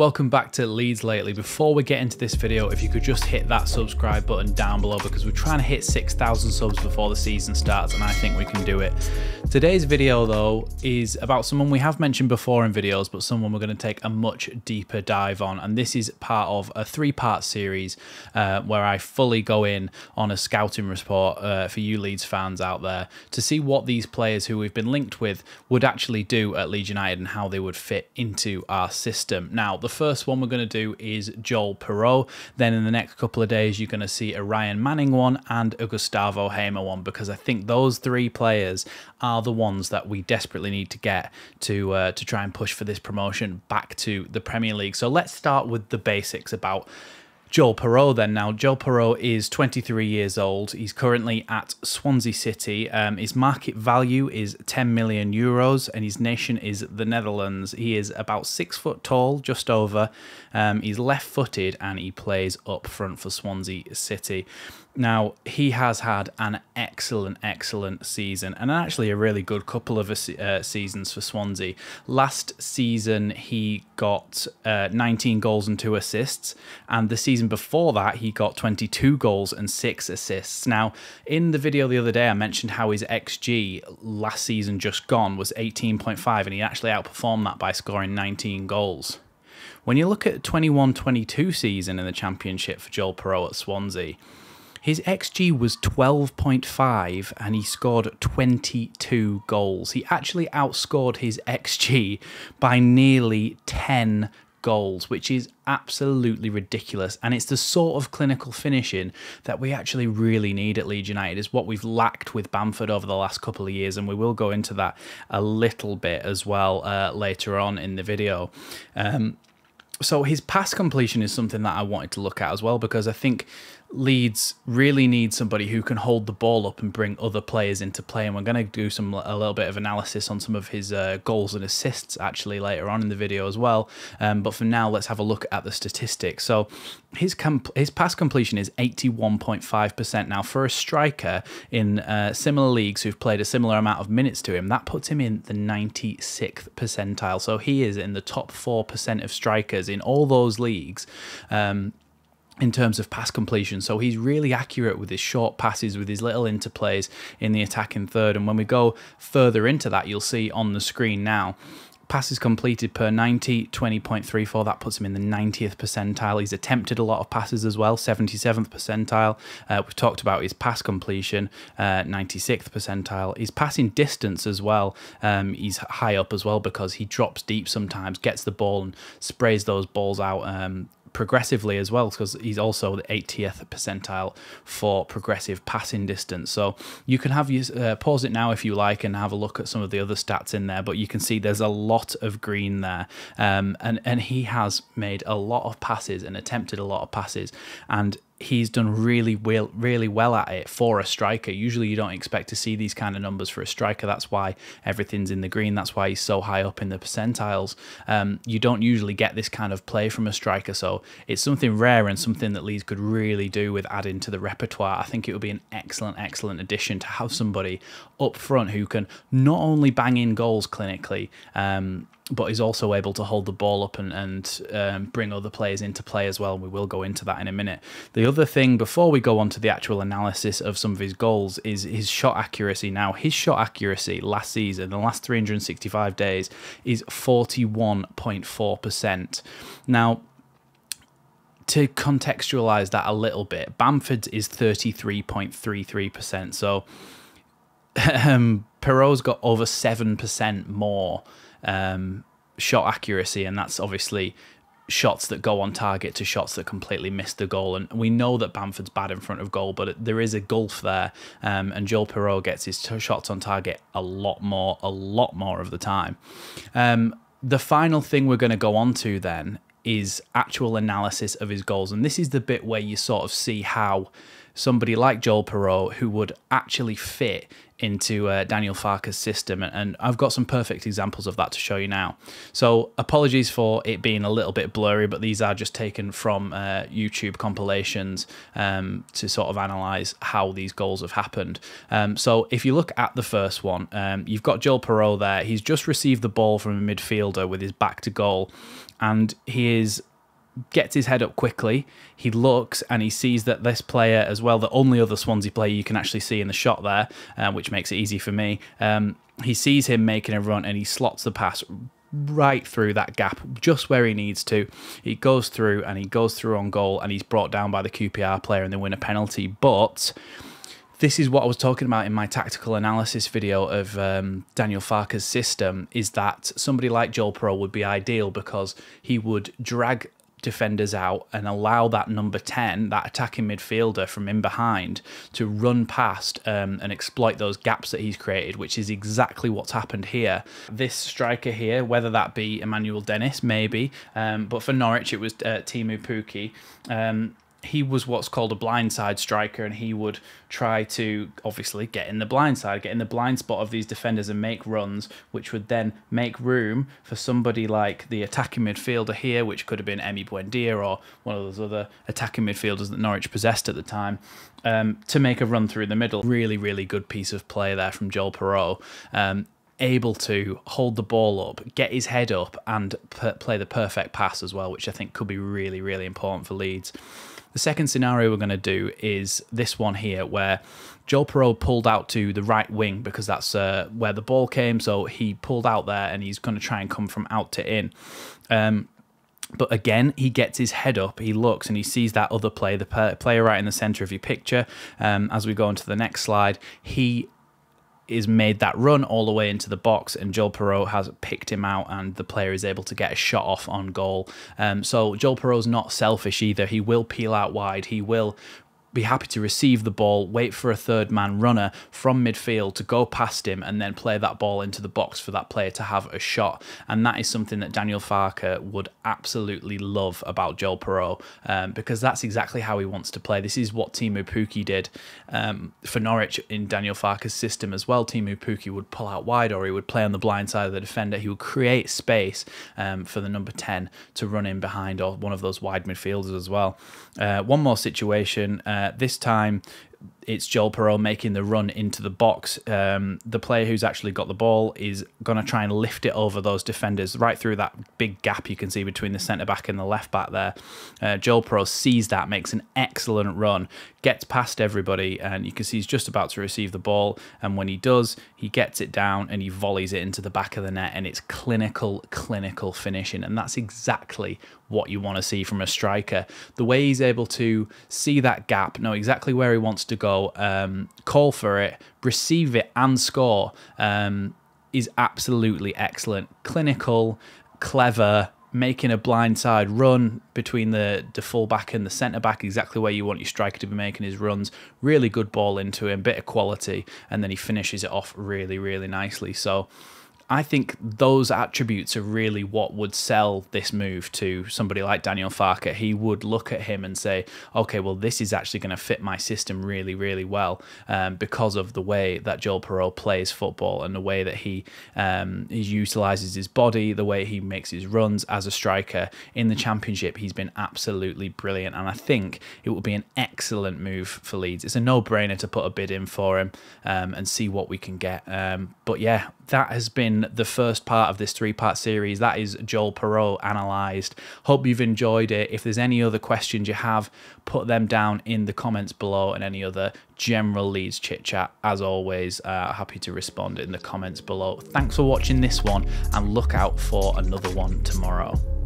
Welcome back to Leeds Lately. Before we get into this video, if you could just hit that subscribe button down below because we're trying to hit 6,000 subs before the season starts and I think we can do it. Today's video though is about someone we have mentioned before in videos but someone we're going to take a much deeper dive on and this is part of a three-part series uh, where I fully go in on a scouting report uh, for you Leeds fans out there to see what these players who we've been linked with would actually do at Leeds United and how they would fit into our system. Now the first one we're going to do is Joel Piroe. Then in the next couple of days, you're going to see a Ryan Manning one and a Gustavo Hamer one because I think those three players are the ones that we desperately need to get to uh, to try and push for this promotion back to the Premier League. So let's start with the basics about Joel Piroe then now. Joel Piroe is 23 years old. He's currently at Swansea City. Um, his market value is 10 million euros and his nation is the Netherlands. He is about six foot tall, just over. Um, he's left footed and he plays up front for Swansea City. Now, he has had an excellent, excellent season and actually a really good couple of uh, seasons for Swansea. Last season, he got uh, 19 goals and two assists, and the season before that, he got 22 goals and six assists. Now, in the video the other day, I mentioned how his XG last season just gone was 18.5, and he actually outperformed that by scoring 19 goals. When you look at 21 22 season in the Championship for Joel Piroe at Swansea, his XG was 12.5 and he scored 22 goals. He actually outscored his XG by nearly 10 goals, which is absolutely ridiculous. And it's the sort of clinical finishing that we actually really need at Leeds United, is what we've lacked with Bamford over the last couple of years. And we will go into that a little bit as well uh, later on in the video. Um, so his pass completion is something that I wanted to look at as well because I think Leeds really need somebody who can hold the ball up and bring other players into play. And we're going to do some a little bit of analysis on some of his uh, goals and assists actually later on in the video as well. Um, but for now, let's have a look at the statistics. So his his pass completion is 81.5%. Now for a striker in uh, similar leagues who've played a similar amount of minutes to him, that puts him in the 96th percentile. So he is in the top 4% of strikers in all those leagues. Um, in terms of pass completion. So he's really accurate with his short passes, with his little interplays in the attacking third. And when we go further into that, you'll see on the screen now passes completed per 90, 20.34. That puts him in the 90th percentile. He's attempted a lot of passes as well, 77th percentile. Uh, we've talked about his pass completion, uh, 96th percentile. His passing distance as well. Um, he's high up as well because he drops deep sometimes, gets the ball and sprays those balls out um, progressively as well because he's also the 80th percentile for progressive passing distance. So you can have you uh, pause it now if you like and have a look at some of the other stats in there but you can see there's a lot of green there. Um, and and he has made a lot of passes and attempted a lot of passes. And he's done really well, really well at it for a striker. Usually, you don't expect to see these kind of numbers for a striker. That's why everything's in the green. That's why he's so high up in the percentiles. Um, you don't usually get this kind of play from a striker, so it's something rare and something that Leeds could really do with adding to the repertoire. I think it would be an excellent, excellent addition to have somebody up front who can not only bang in goals clinically. Um, but is also able to hold the ball up and, and um, bring other players into play as well. We will go into that in a minute. The other thing, before we go on to the actual analysis of some of his goals, is his shot accuracy. Now, his shot accuracy last season, the last 365 days, is 41.4%. Now, to contextualize that a little bit, Bamford's is 33.33%. So, um, Piroe's got over 7% more um, shot accuracy, and that's obviously shots that go on target to shots that completely miss the goal. And we know that Bamford's bad in front of goal, but there is a gulf there. Um, and Joel Piroe gets his shots on target a lot more, a lot more of the time. Um, the final thing we're going to go on to then is actual analysis of his goals. And this is the bit where you sort of see how somebody like Joel Piroe who would actually fit into uh, Daniel Farke's system, and I've got some perfect examples of that to show you now. So apologies for it being a little bit blurry, but these are just taken from uh, YouTube compilations um, to sort of analyze how these goals have happened. Um, so if you look at the first one, um, you've got Joel Piroe there. He's just received the ball from a midfielder with his back to goal, and he is gets his head up quickly. He looks and he sees that this player, as well, the only other Swansea player you can actually see in the shot there, uh, which makes it easy for me. Um, he sees him making a run and he slots the pass right through that gap, just where he needs to. He goes through and he goes through on goal and he's brought down by the QPR player and they win a penalty. But this is what I was talking about in my tactical analysis video of um, Daniel Farke's system is that somebody like Joel Piroe would be ideal because he would drag defenders out and allow that number 10, that attacking midfielder from in behind, to run past um, and exploit those gaps that he's created, which is exactly what's happened here. This striker here, whether that be Emmanuel Dennis, maybe, um, but for Norwich it was uh, Teemu Pukki. Um, he was what's called a blindside striker, and he would try to obviously get in the blind side, get in the blind spot of these defenders and make runs, which would then make room for somebody like the attacking midfielder here, which could have been Emi Buendia or one of those other attacking midfielders that Norwich possessed at the time, um, to make a run through the middle. Really, really good piece of play there from Joel Piroe. Um, able to hold the ball up, get his head up, and play the perfect pass as well, which I think could be really, really important for Leeds. The second scenario we're going to do is this one here, where Joel Piroe pulled out to the right wing because that's uh, where the ball came. So he pulled out there and he's going to try and come from out to in. Um, but again, he gets his head up, he looks, and he sees that other player, the player right in the center of your picture. Um, as we go on to the next slide, he is made that run all the way into the box, and Joel Piroe has picked him out, and the player is able to get a shot off on goal. Um, so Joel Piroe's not selfish either. He will peel out wide. He will be happy to receive the ball, wait for a third man runner from midfield to go past him and then play that ball into the box for that player to have a shot. And that is something that Daniel Farke would absolutely love about Joel Piroe um, because that's exactly how he wants to play. This is what Teemu Pukki did um, for Norwich in Daniel Farke's system as well. Teemu Pukki would pull out wide or he would play on the blind side of the defender. He would create space um, for the number 10 to run in behind or one of those wide midfielders as well. Uh, one more situation. Uh, Uh, this time, it's Joel Piroe making the run into the box. Um, the player who's actually got the ball is going to try and lift it over those defenders right through that big gap you can see between the centre back and the left back there. Uh, Joel Piroe sees that, makes an excellent run, gets past everybody, and you can see he's just about to receive the ball. And when he does, he gets it down and he volleys it into the back of the net, and it's clinical, clinical finishing. And that's exactly what you want to see from a striker. The way he's able to see that gap, know exactly where he wants to go, um, call for it, receive it, and score um, is absolutely excellent. Clinical, clever, making a blindside run between the, the fullback and the centre back, exactly where you want your striker to be making his runs. Really good ball into him, bit of quality, and then he finishes it off really, really nicely. So I think those attributes are really what would sell this move to somebody like Daniel Farke. He would look at him and say, okay, well, this is actually going to fit my system really, really well um, because of the way that Joel Piroe plays football and the way that he, um, he utilizes his body, the way he makes his runs as a striker. In the Championship, he's been absolutely brilliant. And I think it would be an excellent move for Leeds. It's a no brainer to put a bid in for him um, and see what we can get. Um, but yeah, that has been the first part of this three part series. That is Joel Piroe analysed. Hope you've enjoyed it. If there's any other questions you have, put them down in the comments below and any other general Leeds chit chat. As always, uh, happy to respond in the comments below. Thanks for watching this one and look out for another one tomorrow.